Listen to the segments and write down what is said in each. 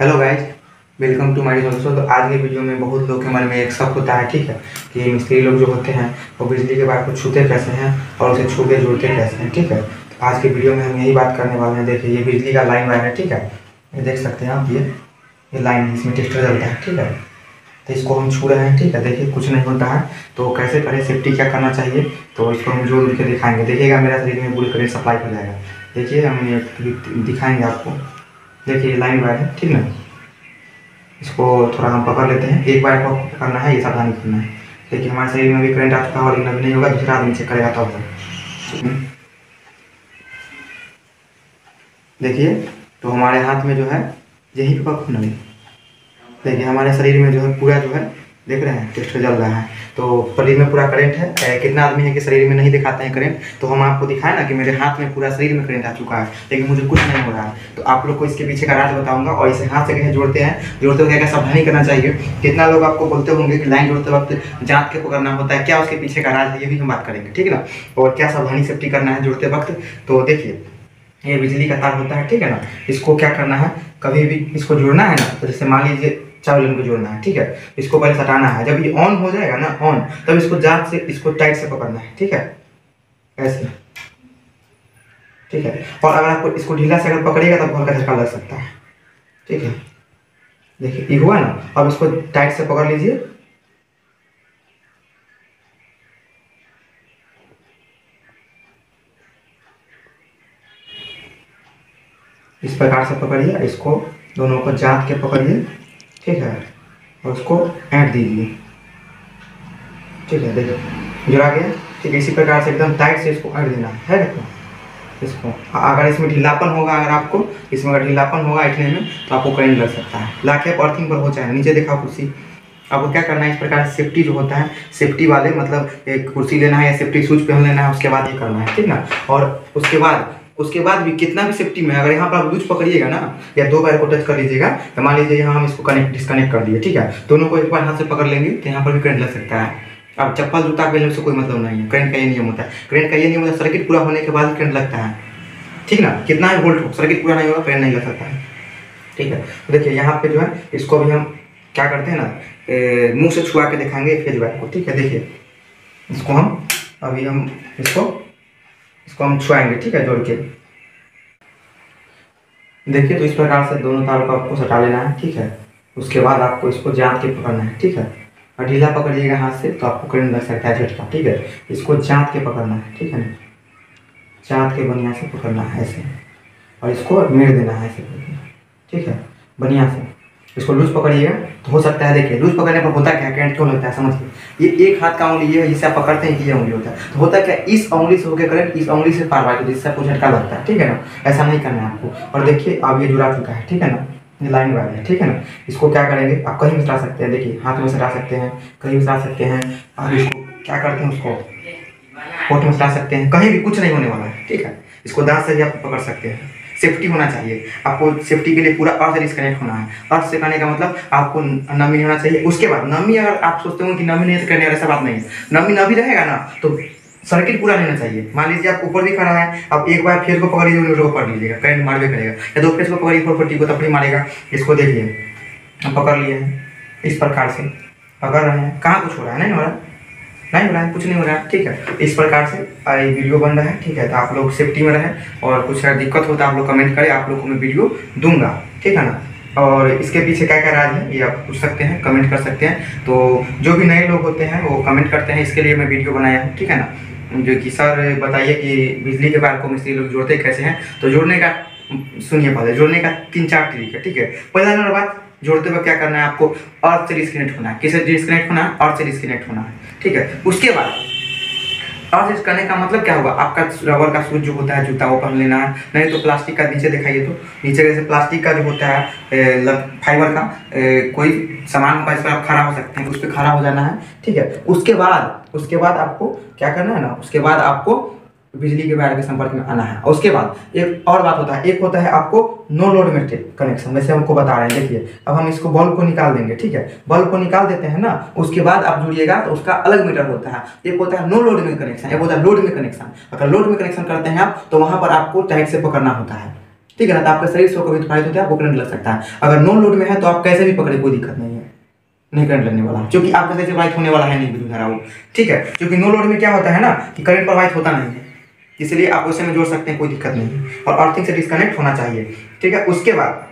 Hello guys welcome to my दोस्तों तो आज के वीडियो में बहुत लोग के मन में एक शक होता है, ठीक है? कि मिस्त्री लोग जो होते हैं, वो बिजली के वायर को छूते कैसे हैं और उसे छू के जोड़ते कैसे हैं, ठीक है? तो आज के वीडियो में हम यही बात करने वाले हैं। देखिए, ये बिजली का लाइन वायर है, ठीक है? ये देख सकते हैं आप, ये ये लाइन इसमें टेस्टर चलता है, ठीक है? तो इसको हम छू रहे हैं, ठीक है? देखिए, कुछ नहीं होता है। तो कैसे करें? सेफ्टी क्या करना चाहिए? तो इसको हम जोड़ के दिखाएँगे। देखिएगा, मेरा शरीर में पूरी करेंट सप्लाई हो जाएगा। देखिए, हम ये दिखाएँगे आपको। देखिए लाइन वायर है, ठीक ना? इसको थोड़ा हम पकड़ लेते हैं। एक बार को पकड़ना है, ये सावधानी करना है। देखिए हमारे शरीर में भी करंट आ चुका है और इतना भी नहीं होगा, दूसरा आदमी चेक करेगा तब। होगा देखिए तो हमारे हाथ में जो है, यही पे पकड़ना नहीं देखिए हमारे शरीर में जो है, पूरा जो है, देख रहे हैं, टेस्ट जल रहा है। तो शरीर में पूरा करंट है। कितना आदमी है कि शरीर में नहीं दिखाते हैं करंट तो हम आपको दिखाए ना कि मेरे हाथ में पूरा शरीर में करंट आ चुका है, लेकिन मुझे कुछ नहीं हो रहा है। तो आप लोग को इसके पीछे का राज बताऊँगा और इसे हाथ से कैसे जोड़ते हैं। जोड़ते हुए क्या क्या सावधानी करना चाहिए? कितना लोग आपको बोलते होंगे कि लाइन जोड़ते वक्त जाँच के पकड़ना होता है, क्या उसके पीछे का राज है ये भी हम बात करेंगे, ठीक है ना? और क्या सावधानी सेफ्टी करना है जोड़ते वक्त? तो देखिए, ये बिजली का तार होता है, ठीक है ना? इसको क्या करना है? कभी भी इसको जोड़ना है ना तो जैसे मान लीजिए चार लाइन को जोड़ना है, ठीक है? इसको पहले सटाना है। जब ये ऑन हो जाएगा ना ऑन तब इसको जाँच से, इसको टाइट से पकड़ना है, ठीक है? ऐसे, ठीक है? और अगर आपको इसको ढीला से अगर पकड़ेगा, तब हल्का झटका लग सकता है, ठीक है? देखिए, ये हुआ ना? अब इसको टाइट से पकड़ लीजिए। इस प्रकार से पकड़िए, इसको दोनों को जात के पकड़िए। ठीक है और उसको ऐंठ दीजिए। ठीक है, देखो, जुड़ा गया। ठीक है, इसी प्रकार से एकदम टाइट से इसको ऐंठ देना है देखो इसको अगर इसमें ढीलापन होगा, अगर आपको, इसमें अगर ढीलापन होगा ऐठने में तो आपको करंट लग सकता है। लाके अर्थिंग पर हो जाए, नीचे देखा कुर्सी। आपको क्या करना है, इस प्रकार सेफ्टी जो होता है सेफ्टी वाले मतलब एक कुर्सी लेना है या सेफ्टी शूज़ पहन लेना है, उसके बाद ये करना है, ठीक ना? और उसके बाद उसके बाद भी कितना भी सेफ्टी में अगर यहाँ पर आप लूज पकड़िएगा ना, या दो बार को टच कर लीजिएगा तो मान लीजिए यहाँ हम इसको कनेक्ट डिस्कनेक्ट कर दिए, ठीक है? दोनों को एक बार हाथ से पकड़ लेंगे तो यहाँ पर भी करंट लग सकता है। अब चप्पल जूता पहनने से कोई मतलब नहीं है। करंट का ये नियम होता है। करंट का ये नियम होता है सर्किट पूरा होने के बाद करंट लगता है। ठीक ना? कितना भी वोल्ट हो सर्किट पूरा नहीं होगा करंट नहीं लग सकता है। ठीक है? तो देखिए, यहाँ पे जो है, इसको भी हम क्या करते हैं ना मुँह से छुआ के दिखाएँगे फ़ेज़ बैक को। ठीक है? देखिए, इसको हम, अभी हम इसको इसको हम छुआएँगे, ठीक है, जोड़ के। देखिए तो इस प्रकार से दोनों तारों को आपको सटा लेना है, ठीक है। उसके बाद आपको इसको जाँच के पकड़ना है, ठीक है। और ढीला पकड़िएगा हाथ से तो आपको करंट लग सकता है झटका ठीक है। इसको जाँच के पकड़ना है, ठीक है। ना जाँच के बढ़िया से पकड़ना है ऐसे। और इसको मेड़ देना है ऐसे ठीक है। बढ़िया से। इसको लूज पकड़िएगा तो हो सकता है, देखिए, लूज पकड़ने पर होता क्या? करंट क्यों लगता है? समझिए। ये एक हाथ का उंगली है जिससे आप पकड़ते हैं कि ये उंगली होता है। तो होता क्या? इस उंगली से होकर करंट इस उंगली से पार वाई जिससे आपको झटका लगता है, ठीक है ना? ऐसा नहीं करना है आपको। और देखिए, अब ये जुड़ा चुका है, ठीक है ना? ये लाइन वायर है, ठीक है ना? इसको क्या करेंगे? आप कहीं भी सटा सकते हैं, देखिए, हाथ में सटा सकते हैं, कहीं भी सटा सकते हैं। और इसको क्या करते हैं उसको? कोट में सटा सकते हैं, कहीं भी, कुछ नहीं होने वाला है, ठीक है? इसको दांत से भी आप पकड़ सकते हैं। सेफ्टी होना चाहिए। आपको सेफ्टी के लिए पूरा अर्थ डिस्कनेक्ट होना है। अर्थ से करने का मतलब आपको नमी होना चाहिए। उसके बाद नमी अगर आप सोचते हो कि नमी नहीं करने ऐसा बात नहीं है। नमी नमी रहेगा ना तो सर्किट पूरा रहना चाहिए। मान लीजिए आप ऊपर भी खड़ा है, आप एक बार फेस को पकड़ लीजिए को पकड़ लीजिएगा। करंट मारवे करेगा। या दो फेस को पकड़िए फोर फोर्टी को, तब नहीं मारेगा। इसको देखिए। पकड़ लिए इस प्रकार से। पकड़ रहे हैं। कहाँ कुछ हो रहा है नहीं हो रहा नहीं हो रहा है कुछ नहीं हो रहा है ठीक है। इस प्रकार से वीडियो बन रहा है, ठीक है। तो आप लोग सेफ्टी में रहें और कुछ दिक्कत है आप लोग कमेंट करें, आप लोग को मैं वीडियो दूँगा, ठीक है ना? और इसके पीछे क्या क्या राज है, ये आप पूछ सकते हैं कमेंट कर सकते हैं। तो जो भी नए लोग होते हैं, वो कमेंट करते हैं, इसके लिए मैं वीडियो बनाया हूँ, ठीक है ना? जो कि सर बताइए कि बिजली के वायर को मिस्त्री लोग जोड़ते कैसे हैं? तो जोड़ने का, सुनिए पहले, जोड़ने का तीन चार तरीके, ठीक है? पहला नंबर बात जोड़ते हुए क्या करना है आपको? अर्थ से डिस्कनेक्ट होना है। किसे डिस्कनेक्ट होना है? अर्थ से डिस्कनेक्ट होना है। ठीक है? उसके बाद अर्थ करने का मतलब क्या होगा? आपका रबर का शूज़ जो होता है जूता वो पहन लेना है। नहीं तो प्लास्टिक का नीचे दिखाइए तो। नीचे जैसे प्लास्टिक का जो होता है फाइबर का ए, कोई सामान होगा इस पर आप खड़ा हो सकते हैं उस पर खड़ा हो जाना है। ठीक है? उसके बाद उसके बाद आपको क्या करना है ना? उसके बाद आपको बिजली के वायर के संपर्क में आना है। उसके बाद एक और बात होता है, एक होता है आपको नो लोड में कनेक्शन वैसे हमको बता रहे हैं, देखिए, अब हम इसको बल्ब को निकाल देंगे, ठीक है? बल्ब को निकाल देते हैं ना, उसके बाद आप जुड़िएगा तो उसका अलग मीटर होता है। एक होता है नो लोड में कनेक्शन एक होता है लोड में कनेक्शन अगर लोड में कनेक्शन करते हैं आप तो वहाँ पर आपको टाइट से पकड़ना होता है। ठीक है ना? तो आपका शरीर से कभी प्रभावित होता है आपको करंट लग सकता है। अगर नो लोड में है तो आप कैसे भी पकड़े, कोई दिक्कत नहीं है। नहीं करंट लगने वाला। क्योंकि आपका शरीर प्रभावित होने वाला है, नहीं विद्युत धारा वो। ठीक है? क्योंकि नो लोड में क्या होता है ना, कि करंट प्रभावित होता नहीं है। इसलिए आप उसे में जोड़ सकते हैं, कोई दिक्कत नहीं। और अर्थिंग से डिस्कनेक्ट होना चाहिए। ठीक है? उसके बाद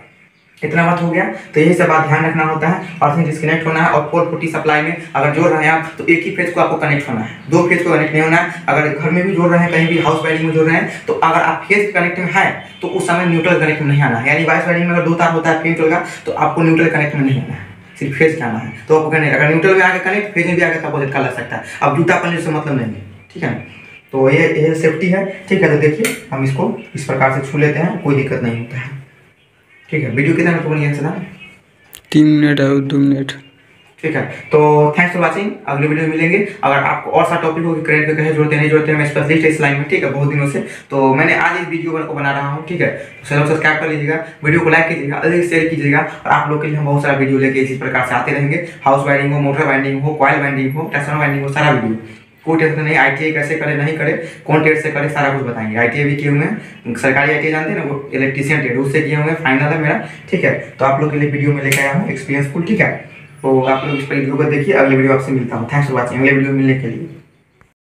इतना बात हो गया। तो यही सब बात ध्यान रखना होता है। अर्थिंग डिस्कनेक्ट होना है और फोर फोर्टी सप्लाई में अगर जोड़ रहे हैं आप तो एक ही फ़ेज़ को आपको कनेक्ट होना है। दो फ़ेज़ को कनेक्ट नहीं होना है। अगर घर में भी जोड़ रहे हैं, कहीं भी हाउस वायरिंग में जोड़ रहे हैं तो अगर आप फ़ेज़ कनेक्ट में हैं तो उस समय न्यूट्रल कनेक्ट में नहीं आना है। यानी वाइस वायरिंग में अगर दो तार होता है न्यूट्रल का तो आपको न्यूट्रल कनेक्ट में नहीं आना है। सिर्फ़ फ़ेज़ आना है। तो आपको कहने अगर न्यूट्रल में आगे कनेक्ट फ़ेज़ में भी आगे अपोजिट का लग सकता है। अब जूता पहनने से मतलब नहीं है। ठीक है? तो ये ये सेफ्टी है। ठीक है तो देखिए हम इसको इस प्रकार से छू लेते हैं कोई दिक्कत नहीं होता है। ठीक है वीडियो कितना मिनट बनी है तीन मिनट है दो मिनट। ठीक है तो थैंक्स फॉर वाचिंग अगले वीडियो में मिलेंगे। अगर आपको और सा टॉपिक हो कि करंट पे कैसे जोड़ते हैं नहीं जोड़ते हैं मैं स्पेशलिस्ट है इस लाइन में ठीक है बहुत दिनों से। तो मैंने आज इस वीडियो को बना रहा हूँ ठीक है। तो चैनल सब्सक्राइब कर लीजिएगा वीडियो को लाइक कीजिएगा अधिक शेयर कीजिएगा और आप लोग के लिए हम बहुत सारा वीडियो लेके इसी प्रकार से आते रहेंगे। हाउस वाइंडिंग हो मोटर वाइंडिंग हो कॉयल वाइंडिंग हो ट्रांसफ़र वाइंडिंग हो सारा वीडियो कोई टेंशन नहीं आई कैसे करे, नहीं करे, कौन टेट से करे, सारा कुछ बताएँगे। आई भी किए हुए हैं, सरकारी आई जानते हैं ना, वो इलेक्ट्रीशियन ट्रेड उससे किए हुए हैं फाइनल है मेरा, ठीक है? तो आप लोग के लिए वीडियो में लेकर आया हूँ एक्सपीरियंसफुल ठीक है? तो आप लोग इस वीडियो को देखिए, अगले वीडियो आपसे मिलता हूँ। थैंक्स फॉर वॉचिंग अगले वीडियो मिलने के लिए।